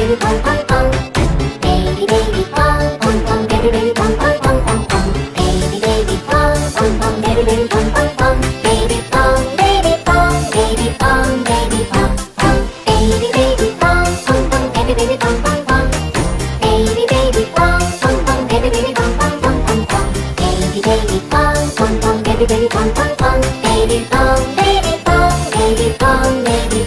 baby baby pong pong pong. Baby baby pong pong pong, baby baby pong pong pong pong pong. Baby baby pong pong pong, baby baby pong pong pong. Baby pong, baby pong, baby pong, baby pong pong. Baby baby pong pong pong, baby baby pong pong pong. Baby baby pong pong pong, baby baby pong pong pong pong pong. Baby baby pong pong pong, baby baby pong pong pong. Baby pong, baby pong, baby pong, baby